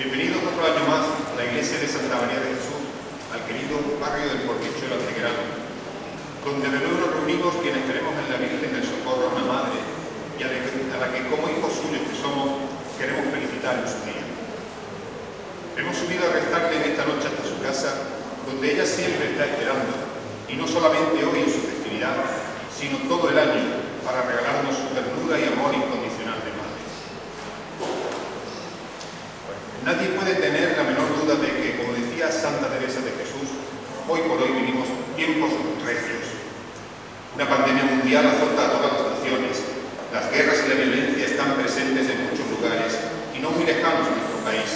Bienvenidos otro año más a la iglesia de Santa María de Jesús, al querido barrio del Portichuelo Antegrano, donde de nuevo nos reunimos quienes tenemos en la Virgen del Socorro a una madre y a la que como hijos suyos que somos queremos felicitar en su día. Hemos subido a rezarle en esta noche hasta su casa, donde ella siempre está esperando, y no solamente hoy en su festividad, sino todo el año, para regalarnos su ternura y amor incondicional de madre. Nadie puede tener la menor duda de que, como decía Santa Teresa de Jesús, hoy por hoy vivimos tiempos recios. Una pandemia mundial azota a todas las naciones. Las guerras y la violencia están presentes en muchos lugares y no muy lejanos en nuestro país.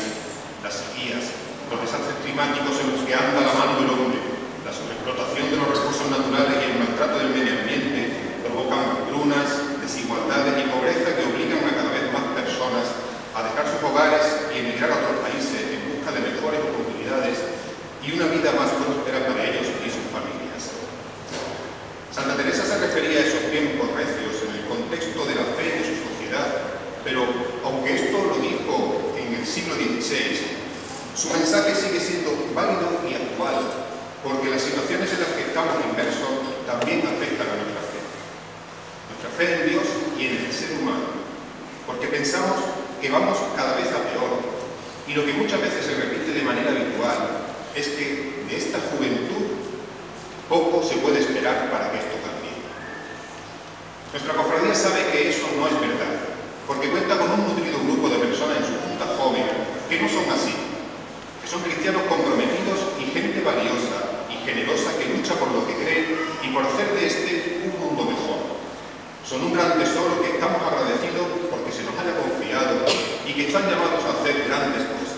Las sequías, los desastres climáticos en los que anda la mano del hombre, la sobreexplotación de los recursos naturales y el maltrato del medio ambiente provocan hambrunas, desigualdades y pobreza que obligan a cada vez más personas a dejar sus hogares emigrar a otros países en busca de mejores oportunidades y una vida más próspera para ellos y sus familias. Santa Teresa se refería a esos tiempos recios en el contexto de la fe de su sociedad, pero aunque esto lo dijo en el siglo XVI, su mensaje sigue siendo válido y actual, porque las situaciones en las que estamos inmersos también afectan a nuestra fe. Nuestra fe en Dios y en el ser humano, porque pensamos que vamos cada vez y lo que muchas veces se repite de manera habitual es que de esta juventud poco se puede esperar para que esto cambie. Nuestra cofradía sabe que eso no es verdad, porque cuenta con un nutrido grupo de personas en su punta joven que no son así, que son cristianos comprometidos y gente valiosa y generosa que lucha por lo que cree y por hacer de este un mundo mejor. Son un gran tesoro que estamos agradecidos porque se nos haya confiado y que están llamados a hacer grandes cosas.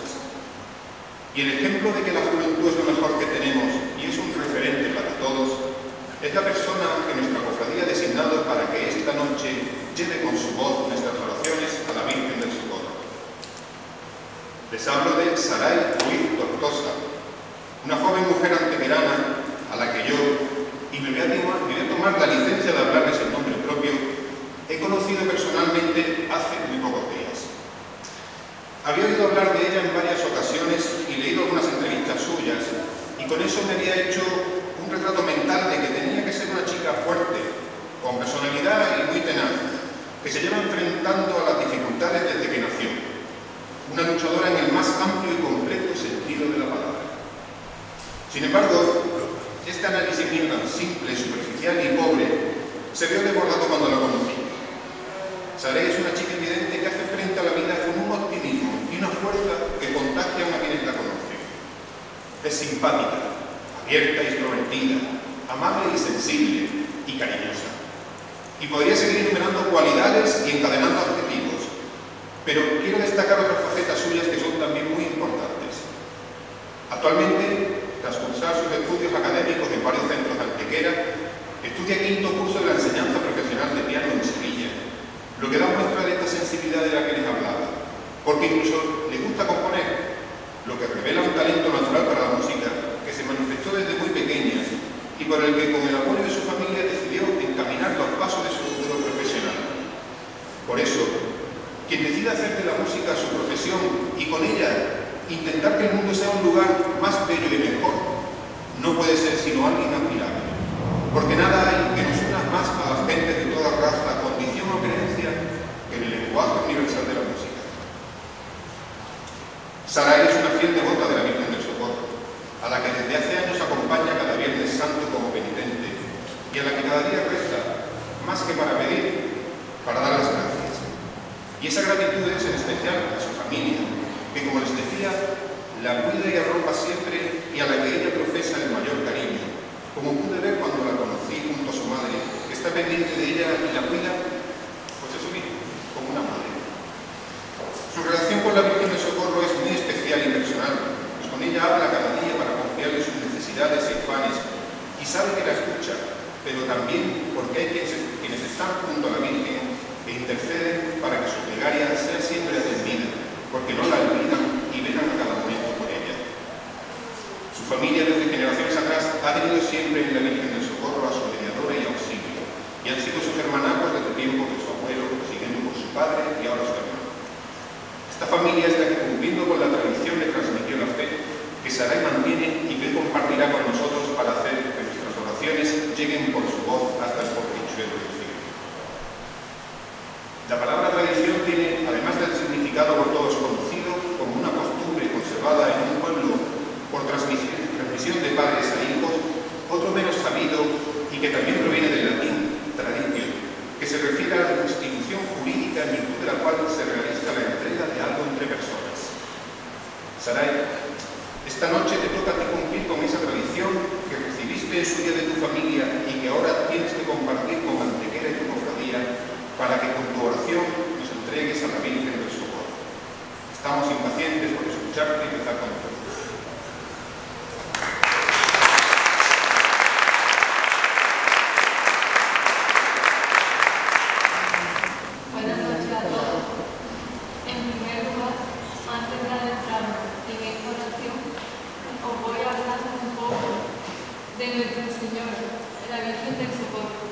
Y el ejemplo de que la juventud es lo mejor que tenemos y es un referente para todos, es la persona que nuestra cofradía ha designado para que esta noche lleve con su voz nuestras oraciones a la Virgen del Socorro. Les hablo de Saray Ruiz Tortosa, una joven mujer anteverana a la que yo, y me me voy a tomar la licencia de hablarles en nombre propio, he conocido personalmente hace muy pocos días. Había oído hablar de ella en varias ocasiones y leído algunas entrevistas suyas, y con eso me había hecho un retrato mental de que tenía que ser una chica fuerte, con personalidad y muy tenaz, que se lleva enfrentando a las dificultades desde que nació. Una luchadora en el más amplio y completo sentido de la palabra. Sin embargo, este análisis mío tan simple, superficial y pobre se vio desbordado cuando la conocí. Saré es una chica evidente que hace frente a la vida una fuerza que contagian a quienes la conocen. Es simpática, abierta y extrovertida, amable y sensible y cariñosa. Y podría seguir enumerando cualidades y encadenando adjetivos, pero quiero destacar otras facetas suyas que son también muy importantes. Actualmente, tras cursar sus estudios académicos en varios centros de Antequera, estudia quinto curso de la enseñanza profesional de piano en Sevilla, lo que da muestra de esta sensibilidad de la que les hablaba, porque incluso le gusta componer, lo que revela un talento natural para la música que se manifestó desde muy pequeña y por el que con el apoyo de su familia decidió encaminar los pasos de su futuro profesional. Por eso, quien decida hacer de la música su profesión y con ella intentar que el mundo sea un lugar más bello y mejor, no puede ser sino alguien admirable, porque nada hay que nos una más a las gentes de toda raza, condición o creencia que el lenguaje universal de la música. Saray es una fiel devota de la Virgen del Socorro, a la que desde hace años acompaña cada Viernes Santo como penitente y a la que cada día reza, más que para pedir, para dar las gracias. Y esa gratitud es en especial a su familia, que como les decía, la cuida y arropa siempre y a la que ella profesa el mayor cariño, como pude ver cuando la conocí junto a su madre, que está pendiente de ella y la cuida, pues eso mismo, como una madre. Su relación con la Virgen del Socorro es muy especial y personal, pues con ella habla cada día para confiarle sus necesidades y afanes, y sabe que la escucha, pero también porque hay quienes, quienes están junto a la Virgen e interceden para que su plegaria sea siempre atendida porque no la olvidan y velan a cada momento por ella. Su familia desde generaciones atrás ha tenido siempre en la Virgen del Socorro a su mediadora y auxilio, y han sido sus hermanacos desde tiempo de su abuelo, siguiendo por su padre y ahora su hermano. Esta familia es la que cumpliendo con la tradición Saray mantiene y que hoy compartirá con nosotros para hacer que nuestras oraciones lleguen por su voz hasta el portichuelo del cielo. La palabra tradición tiene, además del significado por todos conocido, como una costumbre conservada en un pueblo por transmisión, transmisión de padres a hijos, otro menos sabido y que también proviene del latín traditio, que se refiere a la institución jurídica en virtud de la cual se realiza la entrega de algo entre personas. Saray, esta noche te toca a ti cumplir con esa tradición que recibiste en su día de tu familia y que ahora tienes que compartir con Antequera y tu cofradía para que con tu oración nos entregues a la Virgen del Socorro. Estamos impacientes por escucharte y rezar con nosotros. Buenas noches a todos. En primer lugar, antes de adentrarme en esta oración, os voy a hablar un poco de Nuestra Señora, la Virgen del Socorro,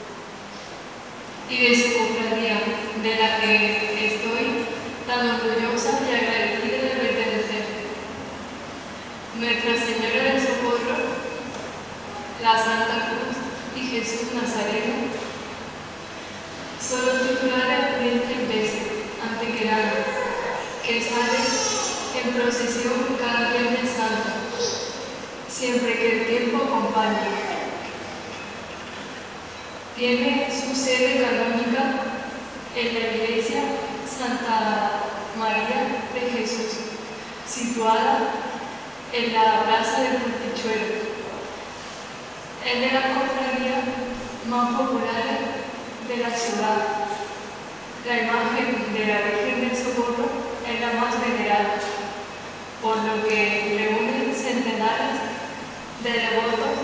y de su cofradía, de la que estoy tan orgullosa y agradecida de pertenecer. Nuestra Señora del Socorro, la Santa Cruz y Jesús Nazareno son los titulares de esta iglesia antequerana que sale en procesión cada Viernes Santo, siempre que el tiempo acompañe. Tiene su sede canónica en la iglesia Santa María de Jesús, situada en la plaza del Portichuelo. Es de las cofradías más populares de la ciudad. La imagen de la Virgen del Socorro es la más venerada, por lo que reúne centenares de devotos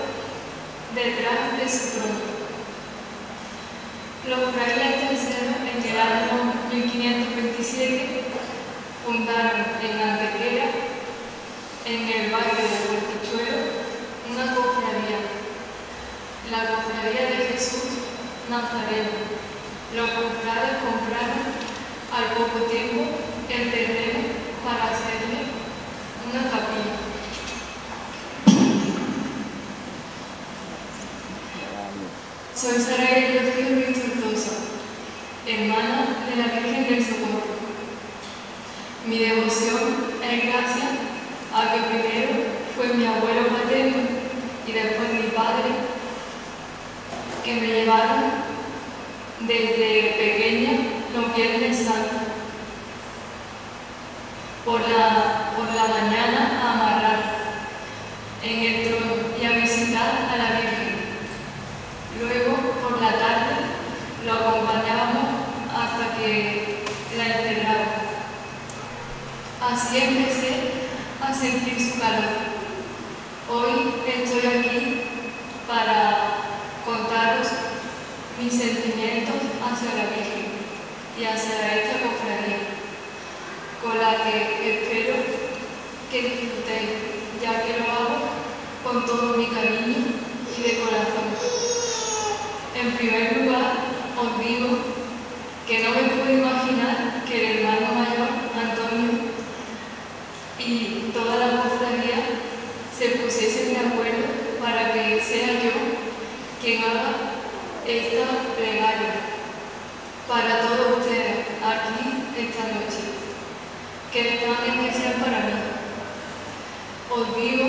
detrás de su trono. Los terceros en el año 1527 fundaron en Antequera, en el barrio de Puertichuelo, una cofradía, la Cofradía de Jesús Nazareno. Los cofrades compraron al poco tiempo el terreno para hacerle una capilla Rocío Ruiz Tortosa, hermana de la Virgen del Socorro. Mi devoción es gracias a que primero fue mi abuelo paterno y después mi padre que me llevaron desde pequeña los viernes santos por la, por la mañana a amarrar en el trono y a visitar a la Virgen. Luego, por la tarde, lo acompañábamos hasta que la enterraron. Así empecé a sentir su calor. Hoy estoy aquí para contaros mis sentimientos hacia la Virgen y hacia esta cofradía, con que espero que disfrutéis, ya que lo hago con todo mi cariño y de corazón. En primer lugar, os digo que no me puedo imaginar que el hermano mayor, Antonio, y toda la cofradía se pusiesen de acuerdo para que sea yo quien haga esta plegaria para todos ustedes aquí esta noche, que es tan especial para mí. Os digo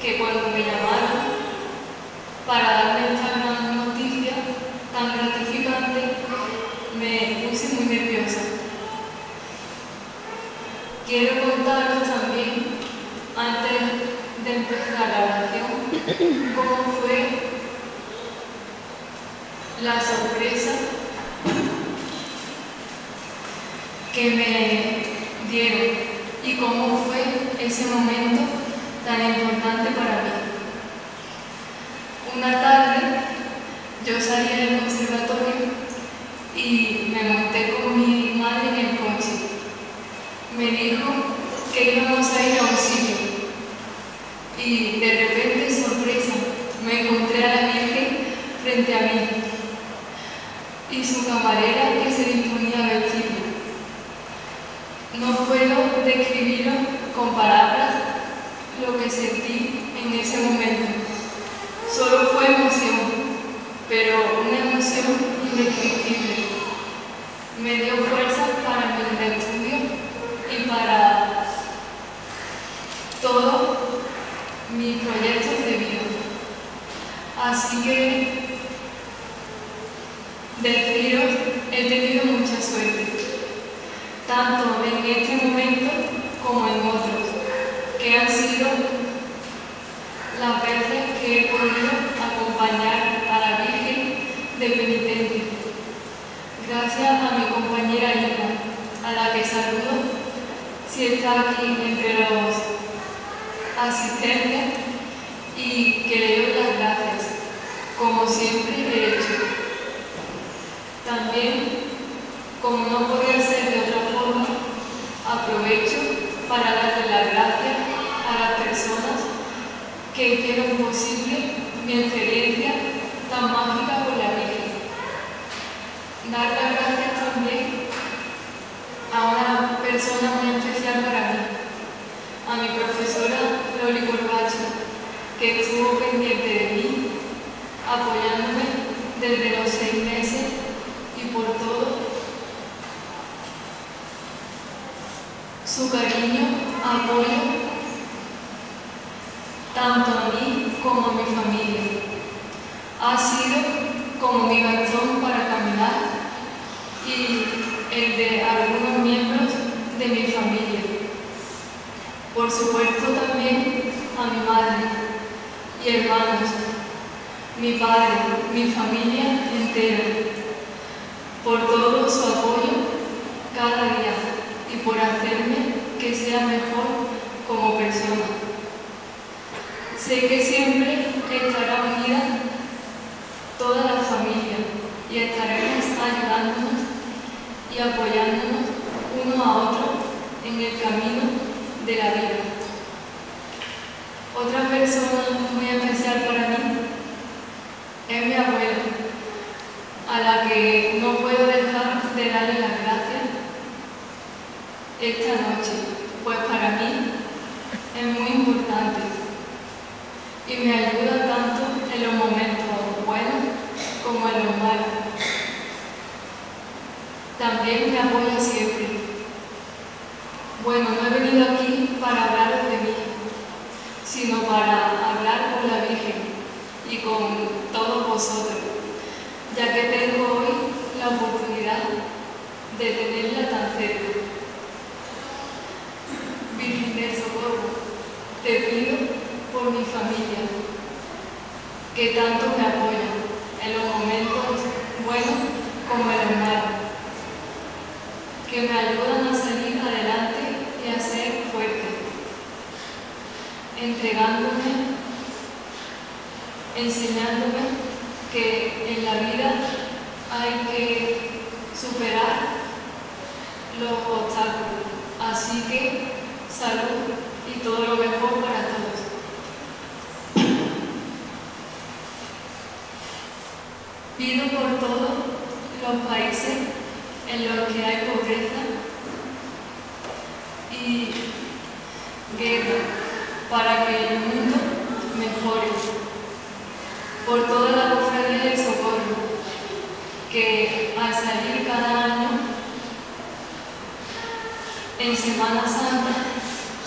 que cuando me llamaron para darme esta noticia tan gratificante, me puse muy nerviosa. Quiero contaros también, antes de empezar la oración, cómo fue la sorpresa que me y cómo fue ese momento tan importante para mí. Una tarde yo salí del conservatorio y me monté con mi madre en el coche. Me dijo que íbamos a su cariño, apoyo, tanto a mí como a mi familia. Ha sido como mi bastón para caminar y el de algunos miembros de mi familia. Por supuesto también a mi madre y hermanos, mi padre, mi familia entera, por todo su apoyo cada día por hacerme que sea mejor como persona. Sé que siempre estará unida toda la familia y estaremos ayudándonos y apoyándonos uno a otro en el camino de la vida. Otra persona muy especial para mí es mi abuela, a la que no puedo dejar de darle las gracias esta noche, pues para mí es muy importante y me ayuda tanto en los momentos buenos como en los malos. También me apoya siempre. Bueno, no he venido aquí para hablaros de mí, sino para hablar con la Virgen y con todos vosotros, ya que tengo hoy la oportunidad de tenerla tan cerca. Virgen del Socorro, te pido por mi familia, que tanto me apoya en los momentos buenos como en los malos, que me ayudan a salir adelante y a ser fuerte, entregándome, enseñándome que en la vida hay que superar los obstáculos. Así que salud y todo lo mejor para todos. Pido por todos los países en los que hay pobreza y guerra para que el mundo mejore. Por toda la cofradía del socorro, que al salir cada año en Semana Santa,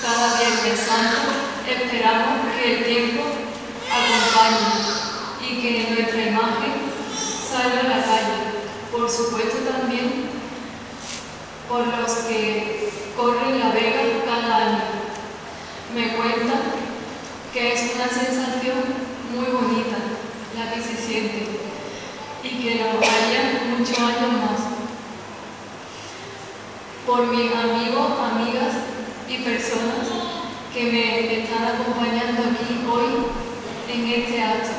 cada Viernes Santo, esperamos que el tiempo acompañe y que nuestra imagen a la calle. Por supuesto también por los que corren la vega cada año. Me cuentan que es una sensación muy bonita la que se siente y que lo haría muchos años más. Por mis amigos, amigas y personas que me están acompañando aquí hoy en este acto,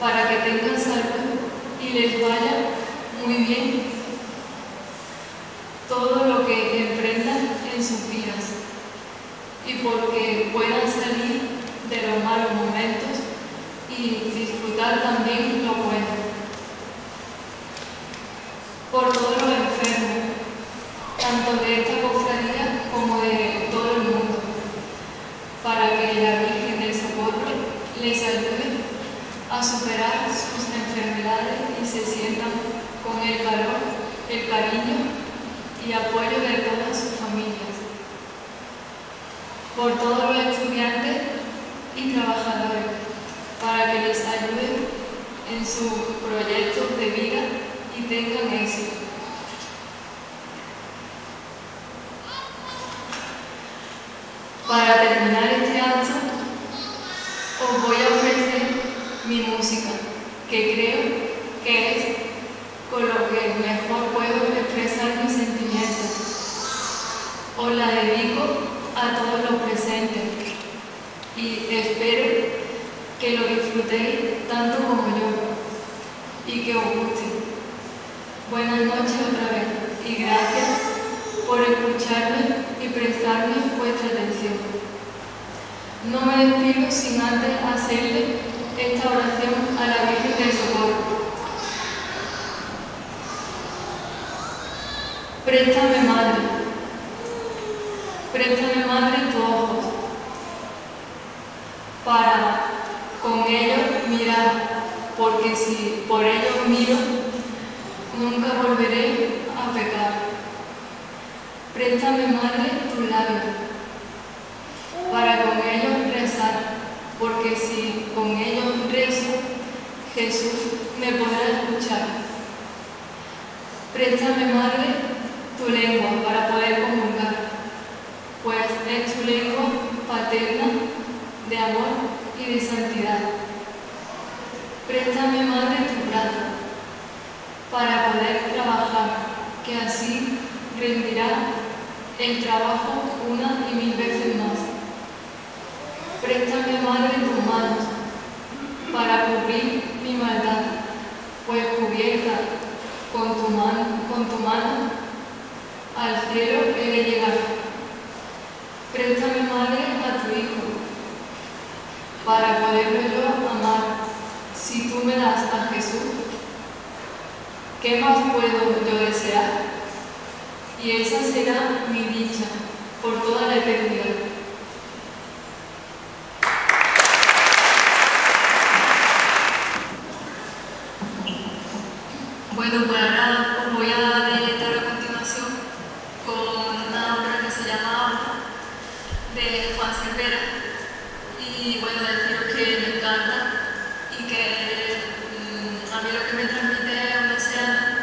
para que tengan salud y les vaya muy bien todo lo que emprendan en sus vidas y porque puedan salir de los malos momentos y disfrutar también lo bueno. Por todos los enfermos, tanto de esta cofradía como de todo el mundo, para que la Virgen del Socorro les ayude a superar sus enfermedades el calor, el cariño y apoyo de todas sus familias. Por todos los estudiantes y trabajadores, para que les ayuden en sus proyectos de vida y tengan éxito. Para terminar este acto, os voy a ofrecer mi música, que creo que es con lo que mejor puedo expresar mis sentimientos. Os la dedico a todos los presentes y espero que lo disfrutéis tanto como yo y que os guste. Buenas noches otra vez y gracias por escucharme y prestarme vuestra atención. No me despido sin antes hacerle esta oración a la Virgen del Socorro. Préstame, Madre, préstame, Madre, tus ojos, para con ellos mirar, porque si por ellos miro, nunca volveré a pecar. Préstame, Madre, tus labios, para con ellos rezar, porque si con ellos rezo, Jesús me podrá escuchar. Préstame, Madre, tu lengua para poder comulgar, pues es tu lengua paterna de amor y de santidad. Préstame, Madre, tu brazo, para poder trabajar, que así rendirá el trabajo una y mil veces más. Préstame, Madre, tus manos para cubrir mi maldad, pues cubierta con tu mano, con tu mano al cielo he de llegar. Préstame, Madre, a tu Hijo, para poderlo yo amar, si tú me das a Jesús. ¿Qué más puedo yo desear? y esa será mi dicha por toda la eternidad. Bueno, pues ahora os voy a deleitar a continuación con una obra que se llama Agua de Juan Cervera. Y bueno, deciros que me encanta y que mm, a mí lo que me transmite es un océano.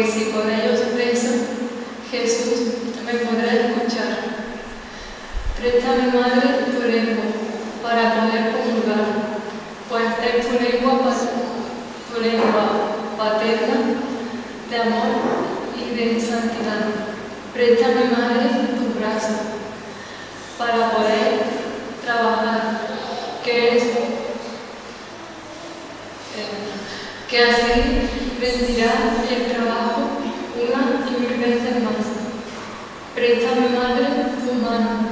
Porque si con ellos rezo, Jesús me podrá escuchar. Préstame, Madre, tu lengua, para poder comulgar, pues es tu lengua, tu lengua paterna de amor y de santidad. Préstame, Madre, tu brazo, para poder trabajar, que es eh, que así rendirá el trabajo una y mil veces más. Préstame, Madre, tu mano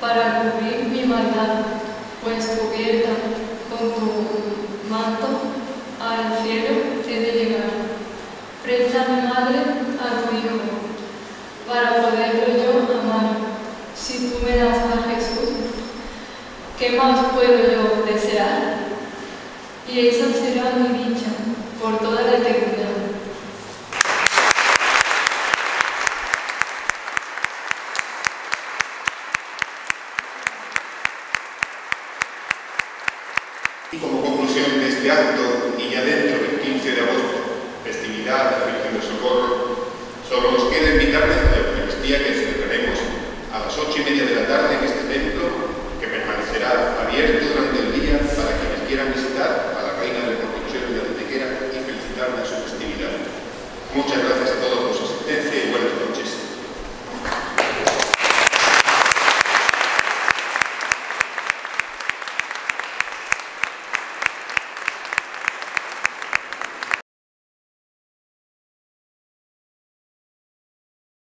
para cubrir mi maldad, pues cubierta con tu manto al cielo he de llegar. Préstame, Madre, a tu Hijo, para poderlo yo amar. Si tú me das a Jesús, ¿qué más puedo yo desear? Y esa será mi dicha por toda la eternidad.